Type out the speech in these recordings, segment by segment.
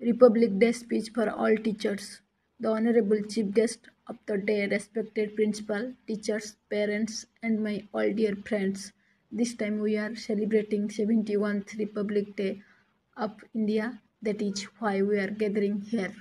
Republic Day speech for all teachers. The Honorable Chief Guest of the day, respected principal, teachers, parents, and my all dear friends. This time we are celebrating 71th Republic Day of India. That is why we are gathering here.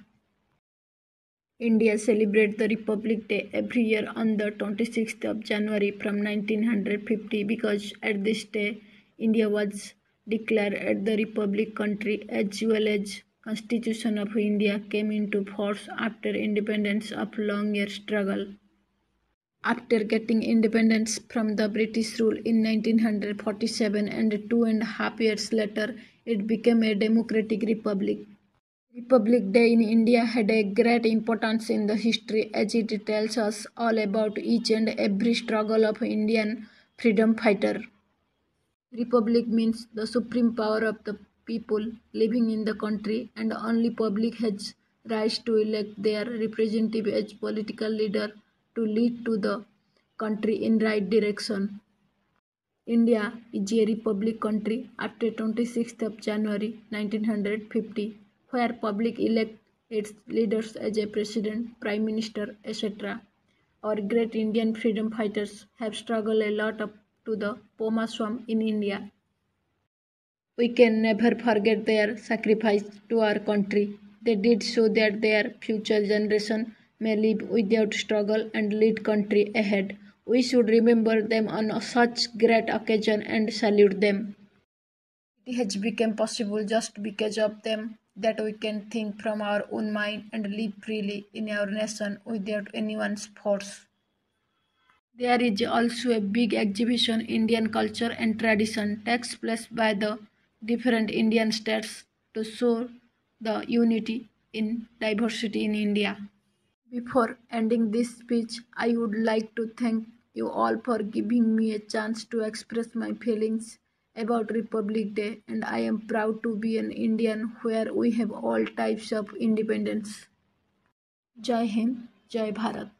India celebrates the Republic Day every year on the 26th of January from 1950 because at this day India was declared as the Republic country as well as Constitution of India came into force after independence of long year struggle. After getting independence from the British rule in 1947 and two and a half years later, it became a democratic republic. Republic Day in India had a great importance in the history as it tells us all about each and every struggle of Indian freedom fighter. Republic means the supreme power of the people living in the country and only public has rights to elect their representative as political leader to lead to the country in right direction. India is a republic country after 26th of January 1950 where public elect its leaders as a president, prime minister, etc. Our great Indian freedom fighters have struggled a lot up to the Purna Swaraj in India we can never forget their sacrifice to our country. They did so that their future generation may live without struggle and lead country ahead. We should remember them on such great occasion and salute them. It has become possible just because of them that we can think from our own mind and live freely in our nation without anyone's force. There is also a big exhibition Indian culture and tradition takes place by the different Indian states to show the unity in diversity in India. Before ending this speech, I would like to thank you all for giving me a chance to express my feelings about Republic Day and I am proud to be an Indian where we have all types of independence. Jai Hind, Jai Bharat.